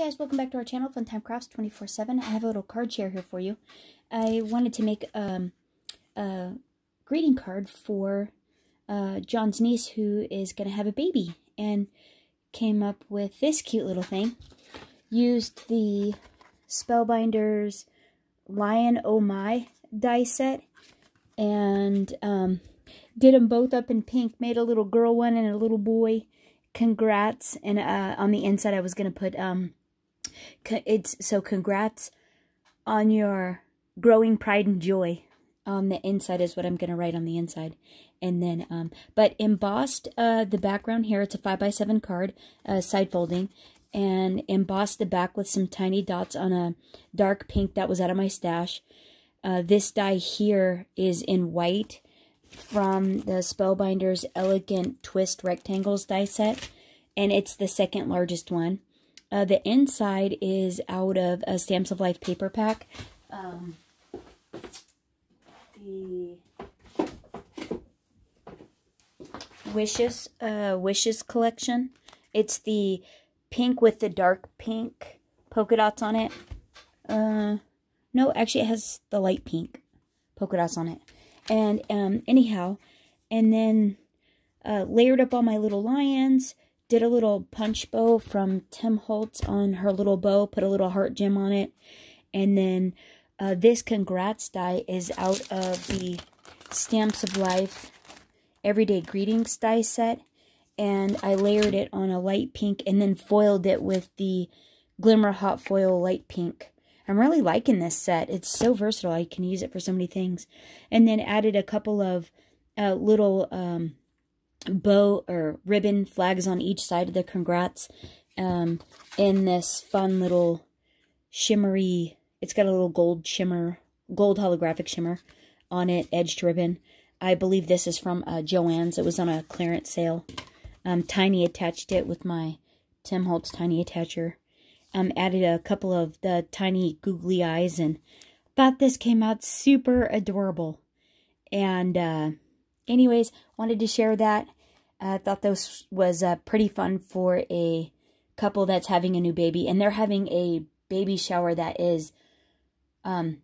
guys, welcome back to our channel, Funtime Crafts 24-7. I have a little card share here for you. I wanted to make um, a greeting card for uh, John's niece who is going to have a baby and came up with this cute little thing. Used the Spellbinders Lion Oh My die set and um, did them both up in pink. Made a little girl one and a little boy congrats and uh, on the inside I was gonna put um it's so congrats on your growing pride and joy. On the inside is what I'm gonna write on the inside. And then um but embossed uh the background here it's a five by seven card uh side folding. And embossed the back with some tiny dots on a dark pink that was out of my stash. Uh this die here is in white from the Spellbinders Elegant Twist Rectangles die set, and it's the second largest one. Uh, the inside is out of a Stamps of Life paper pack. Um, the Wishes uh, Wishes collection. It's the pink with the dark pink polka dots on it. Uh, no, actually it has the light pink polka dots on it. And um, anyhow, and then uh, layered up all my little lions, did a little punch bow from Tim Holtz on her little bow, put a little heart gem on it. And then uh, this congrats die is out of the Stamps of Life Everyday Greetings die set. And I layered it on a light pink and then foiled it with the Glimmer Hot Foil light pink. I'm really liking this set. It's so versatile. I can use it for so many things. And then added a couple of uh, little um, bow or ribbon flags on each side of the congrats um, in this fun little shimmery, it's got a little gold shimmer, gold holographic shimmer on it, edged ribbon. I believe this is from uh, Joann's. It was on a clearance sale. Um, Tiny attached it with my Tim Holtz Tiny Attacher um, added a couple of the tiny googly eyes and thought this came out super adorable. And uh, anyways, wanted to share that. I uh, thought this was uh, pretty fun for a couple that's having a new baby. And they're having a baby shower that is, um,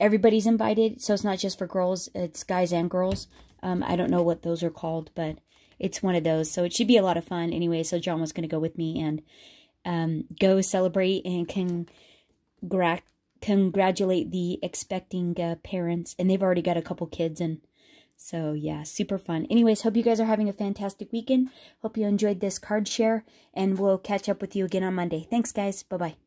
everybody's invited. So it's not just for girls, it's guys and girls. Um, I don't know what those are called, but it's one of those. So it should be a lot of fun anyway. So John was going to go with me and um, go celebrate and congrat congratulate the expecting uh, parents. And they've already got a couple kids and so yeah, super fun. Anyways, hope you guys are having a fantastic weekend. Hope you enjoyed this card share and we'll catch up with you again on Monday. Thanks guys. Bye-bye.